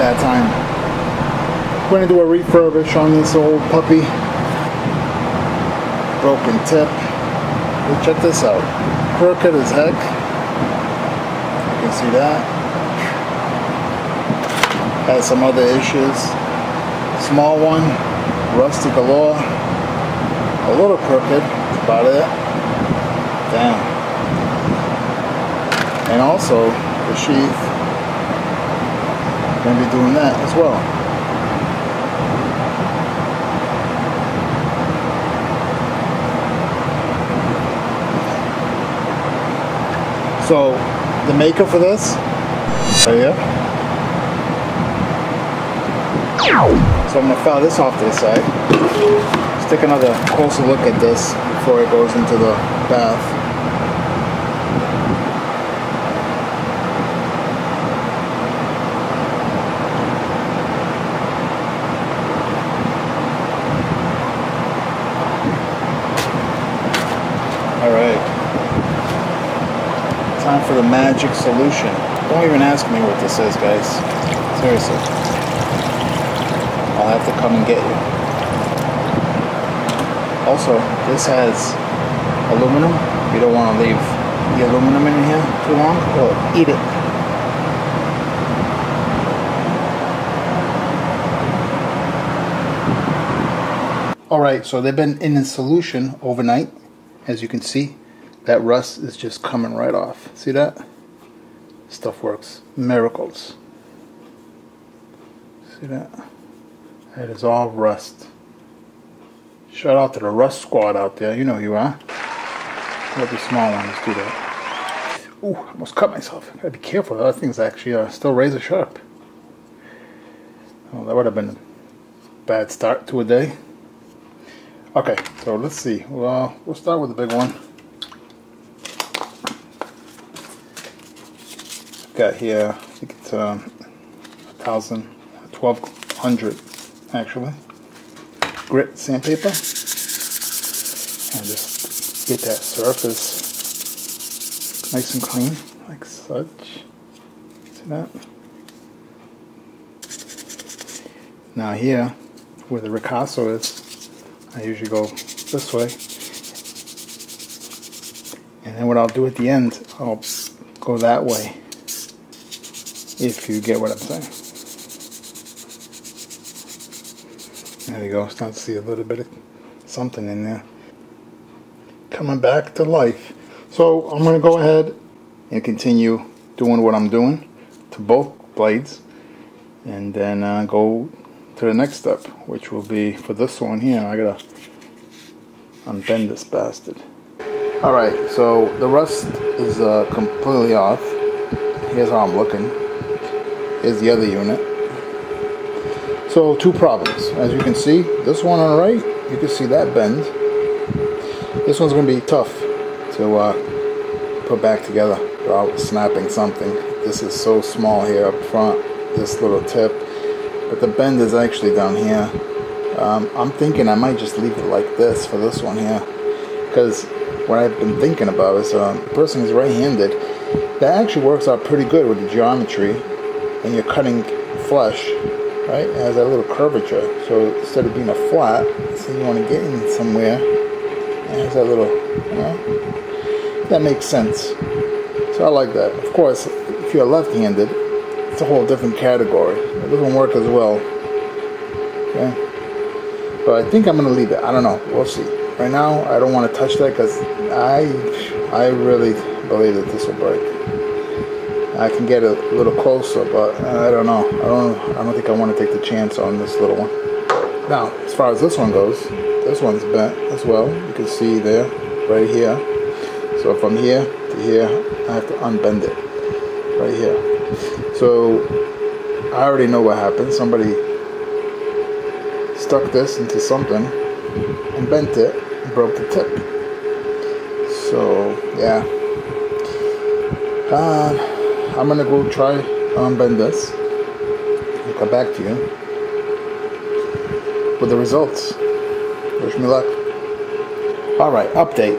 that time. I'm gonna do a refurbish on this old puppy. Broken tip. But check this out. Crooked as heck. You can see that. Has some other issues. Small one, rusty galore. A little crooked, about it. Damn. And also the sheath. Gonna be doing that as well. So the maker for this, oh, right here. So I'm gonna file this off to the side. Let's take another closer look at this before it goes into the bath. All right. Time for the magic solution. Don't even ask me what this is, guys. Seriously. I'll have to come and get you. Also, this has aluminum. You don't want to leave the aluminum in here too long. It'll eat it. All right, so they've been in the solution overnight. As you can see, that rust is just coming right off. See that? Stuff works. Miracles. See that? That is all rust. Shout out to the rust squad out there. You know who you are. Let the small ones do that. Ooh, I almost cut myself. Gotta be careful. That thing's actually uh, still razor sharp. Oh, that would have been a bad start to a day. Okay, so let's see. Well, we'll start with the big one. Got here, I think it's um, a thousand, twelve hundred actually. Grit sandpaper, and just get that surface nice and clean, like such. See that? Now here, where the ricasso is, I usually go this way. And then what I'll do at the end, I'll go that way. If you get what I'm saying. There you go, start to see a little bit of something in there. Coming back to life. So I'm going to go ahead and continue doing what I'm doing to both blades. And then uh, go to the next step, which will be for this one here. I gotta unbend this bastard. All right, so the rust is uh, completely off. Here's how I'm looking. Here's the other unit. So two problems. As you can see, this one on the right, you can see that bend. This one's gonna be tough to uh, put back together without snapping something. This is so small here up front, this little tip but the bend is actually down here. Um, I'm thinking I might just leave it like this for this one here, because what I've been thinking about is um, the person who's right-handed. That actually works out pretty good with the geometry, and you're cutting flesh, right? It has that little curvature, so instead of being a flat, so you want to get in somewhere, it has that little, you know, that makes sense. So I like that. Of course, if you're left-handed, it's a whole different category. It doesn't work as well. Okay? But I think I'm gonna leave it. I don't know. We'll see. Right now, I don't want to touch that because I, I really believe that this will break. I can get a little closer, but I don't know. I don't. I don't think I want to take the chance on this little one. Now, as far as this one goes, this one's bent as well. You can see there, right here. So from here to here, I have to unbend it right here. So I already know what happened. Somebody stuck this into something and bent it and broke the tip. So yeah, uh, I'm gonna go try unbend this and come back to you with the results. Wish me luck. All right, update.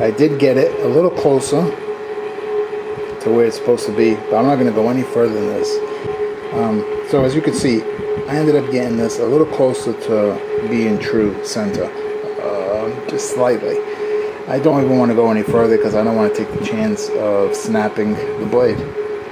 I did get it a little closer to where it's supposed to be, but I'm not to go any further than this. Um, so as you can see, I ended up getting this a little closer to being true center, uh, just slightly. I don't even want to go any further because I don't want to take the chance of snapping the blade.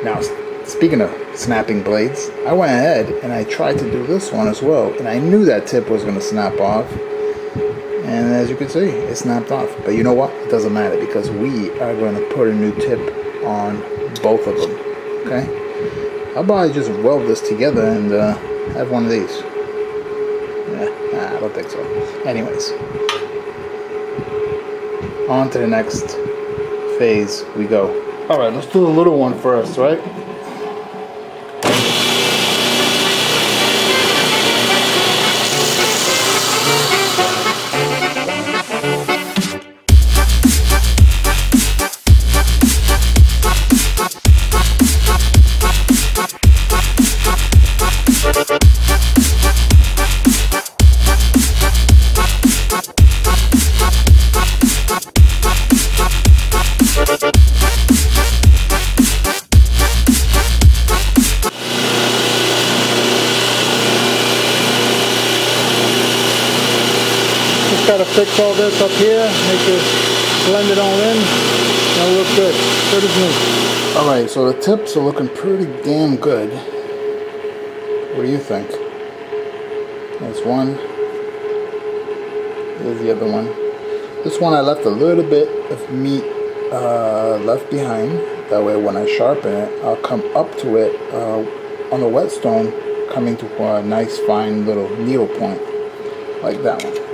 Now, speaking of snapping blades, I went ahead and I tried to do this one as well, and I knew that tip was going to snap off. And as you can see, it snapped off. But you know what? It doesn't matter because we are going to put a new tip on both of them. Okay? I'll probably just weld this together and uh, have one of these. Yeah, nah, I don't think so. Anyways, on to the next phase we go. All right, let's do the little one first, right? Fix all this up here, make it blend it all in. That'll look good. Good as new. Alright, so the tips are looking pretty damn good. What do you think? There's one. There's the other one. This one I left a little bit of meat uh, left behind. That way when I sharpen it, I'll come up to it uh, on the whetstone, coming to a nice fine little needle point. Like that one.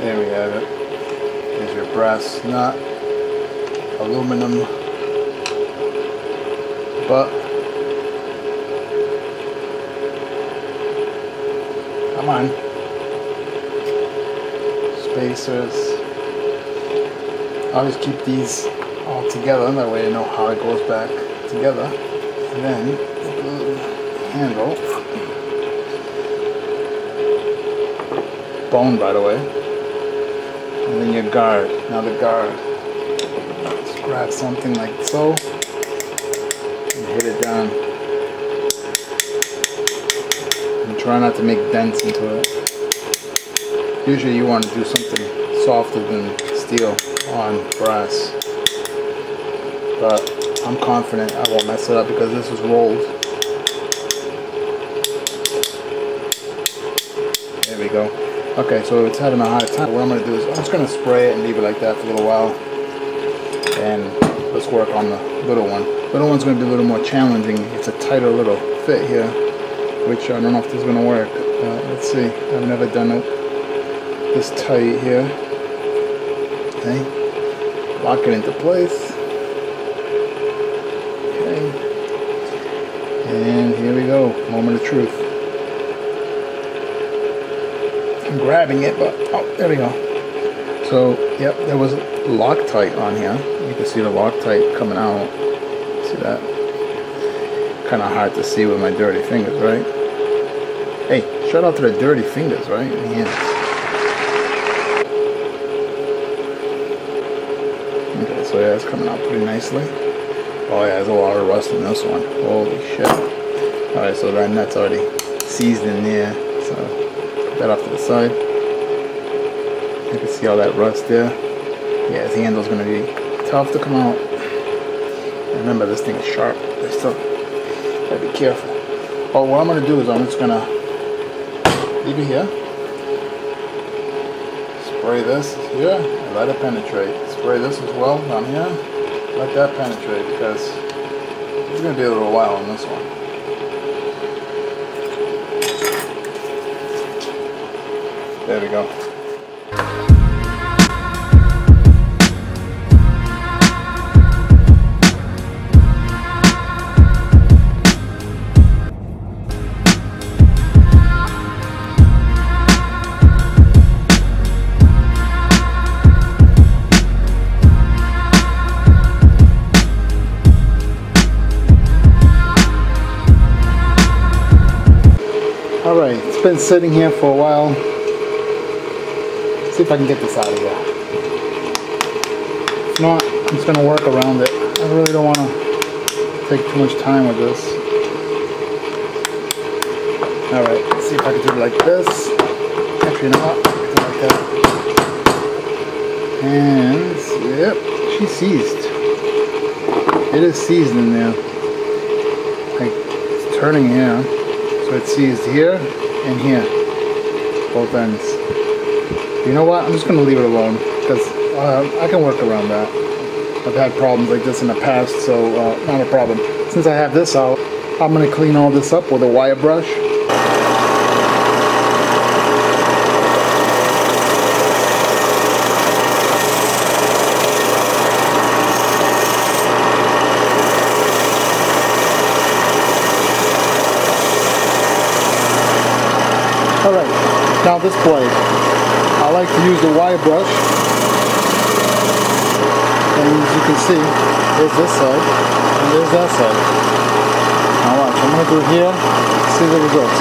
There we have it. Your brass nut, aluminum butt. Come on. Spacers. I always keep these all together, that way I know how it goes back together. And then handle. Bone, by the way. And then your guard. Now the guard. Just grab something like so and hit it down. And try not to make dents into it. Usually you want to do something softer than steel on brass. But I'm confident I won't mess it up because this is rolled. Go. Okay, so it's having a hard time. What I'm going to do is I'm just going to spray it and leave it like that for a little while. And let's work on the little one. Little one's going to be a little more challenging. It's a tighter little fit here, which I don't know if this is going to work. Uh, let's see. I've never done it this tight here. Okay. Lock it into place. Okay. And here we go. Moment of truth. I'm grabbing it, but oh, there we go. So, yep, there was Loctite on here. You can see the Loctite coming out. See that? Kind of hard to see with my dirty fingers, right? Hey, shout out to the dirty fingers, right? Yeah. Okay, so yeah, it's coming out pretty nicely. Oh yeah, there's a lot of rust in this one. Holy shit. Alright, so that nut's already seized in there. So that off to the side. You can see all that rust there. Yeah, the handle's gonna be tough to come out. And remember, this thing is sharp. Still gotta be careful. Oh, what I'm gonna do is I'm just gonna leave it here. Spray this here and let it penetrate. Spray this as well down here. Let that penetrate because it's gonna be a little while on this one. There we go. All right, it's been sitting here for a while. See if I can get this out of here. If not, I'm just going to work around it. I really don't want to take too much time with this. Alright, let's see if I can do it like this. Actually, not. Like that. And, yep, she seized. It is seized in there. Like, it's turning here. So it's seized here and here. Both ends. You know what? I'm just going to leave it alone. Because uh, I can work around that. I've had problems like this in the past, so uh, not a problem. Since I have this out, I'm going to clean all this up with a wire brush. Alright, now this blade. Like to use the wire brush. And as you can see, there's this side and there's that side. Now watch, I'm going to it here, see the results.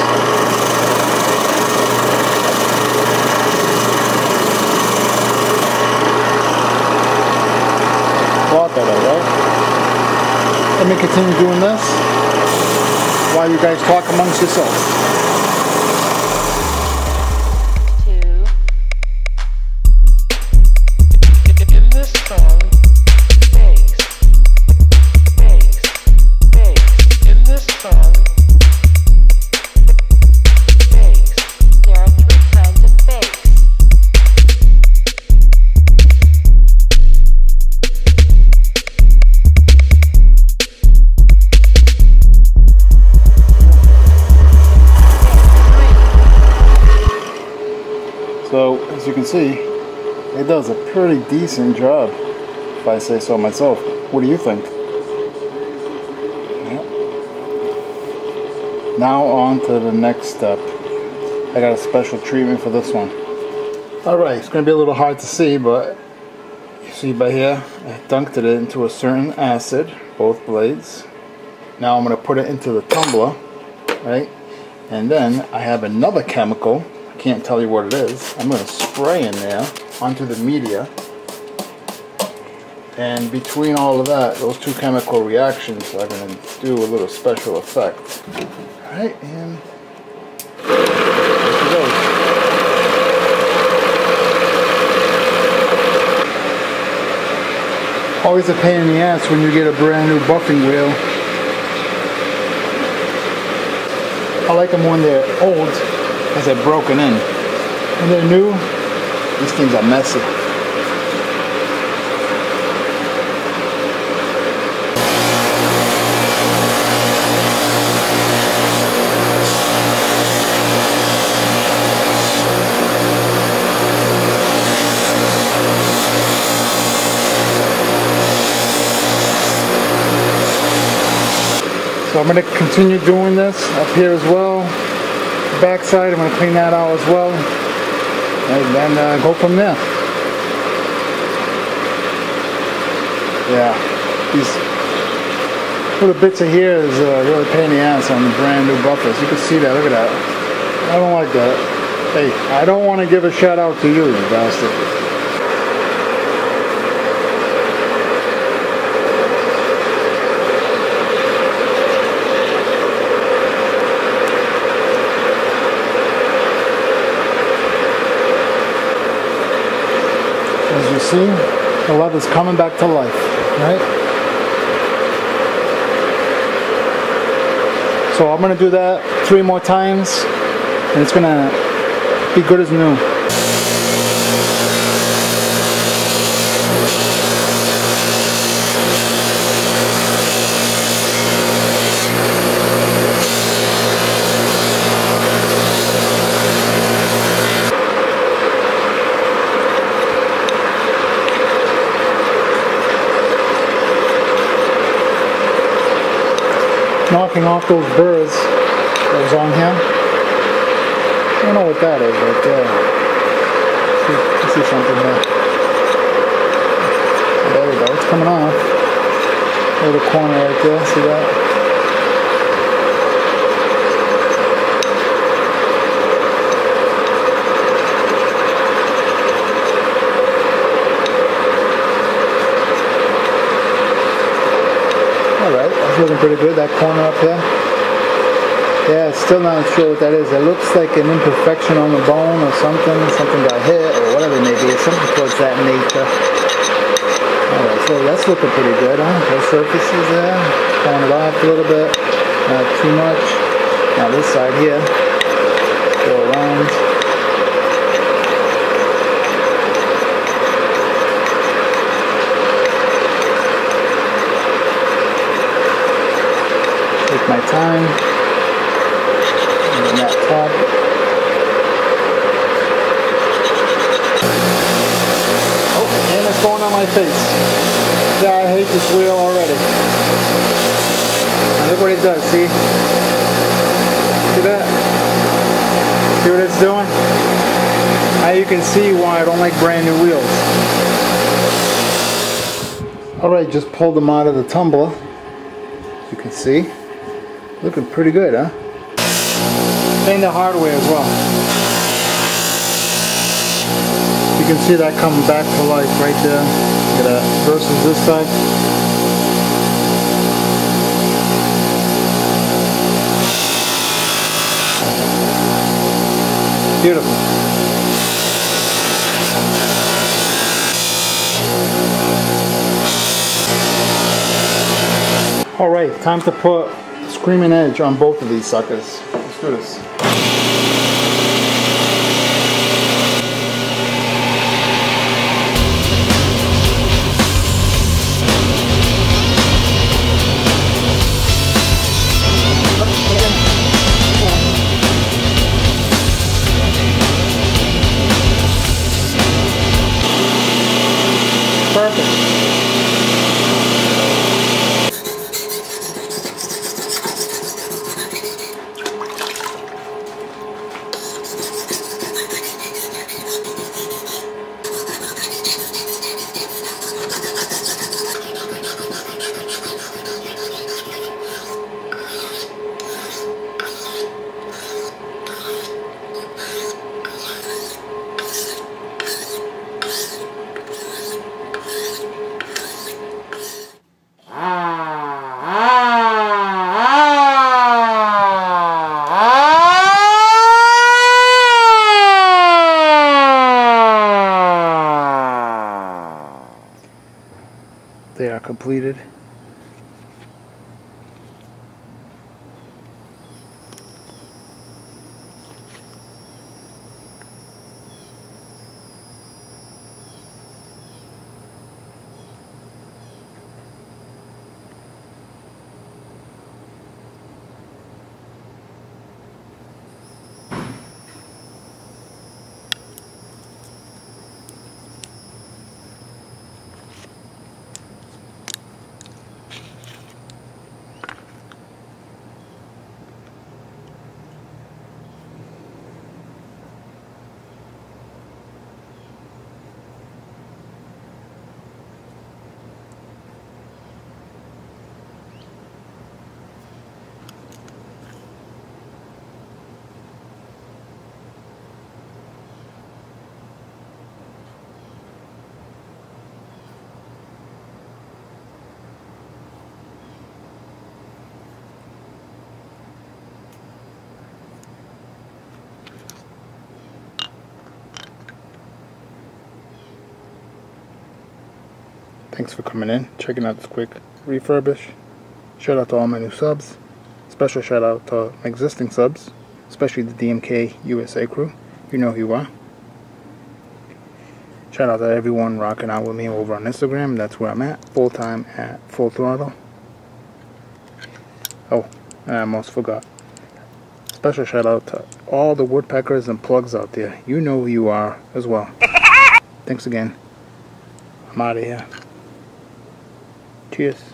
Better, right? Let me continue doing this while you guys talk amongst yourselves. So, as you can see, it does a pretty decent job, if I say so myself. What do you think? Now on to the next step. I got a special treatment for this one. Alright, it's going to be a little hard to see, but you see by here, I dunked it into a certain acid, both blades. Now I'm going to put it into the tumbler, right? And then I have another chemical. I can't tell you what it is. I'm going to spray in there onto the media. And between all of that, those two chemical reactions are going to do a little special effect. And there she goes. Always a pain in the ass when you get a brand new buffing wheel. I like them when they're old because they're broken in. When they're new, these things are messy. So I'm going to continue doing this up here as well. Backside, I'm going to clean that out as well. And then uh, go from there. Yeah, these little bits of here is uh, really pain in the ass on the brand new buffers. You can see that, look at that. I don't like that. Hey, I don't want to give a shout out to you, you bastard. See, the leather's coming back to life, right? So I'm gonna do that three more times, and it's gonna be good as new. Knocking off those burrs that was on him. I don't know what that is right there. See, I see something there. There we go, it's coming off. Little corner right there, see that? Pretty good, that corner up there. Yeah, still not sure what that is. It looks like an imperfection on the bone or something. Something got hit or whatever it may be. Something towards that nature. Alright, so that's looking pretty good, huh? Those surfaces there. Pulling it off a little bit. Not too much. Now this side here. Go around. Take my time. Then that top. Oh, and it's going on my face. Yeah, I hate this wheel already. Look what it does, see? See that? See what it's doing? Now you can see why I don't like brand new wheels. Alright, just pulled them out of the tumbler. You can see. Looking pretty good, huh? And the hardware as well. You can see that coming back to life right there. Look at that. Versus this side. Beautiful. All right, time to put Screaming Edge on both of these suckers. Let's do this. Completed. Thanks for coming in, checking out this quick refurbish. Shout out to all my new subs. Special shout out to my existing subs, especially the DMK USA crew. You know who you are. Shout out to everyone rocking out with me over on Instagram. That's where I'm at, full time at Full Throttle. Oh, I almost forgot. Special shout out to all the woodpeckers and plugs out there. You know who you are as well. Thanks again. I'm out of here. Cheers.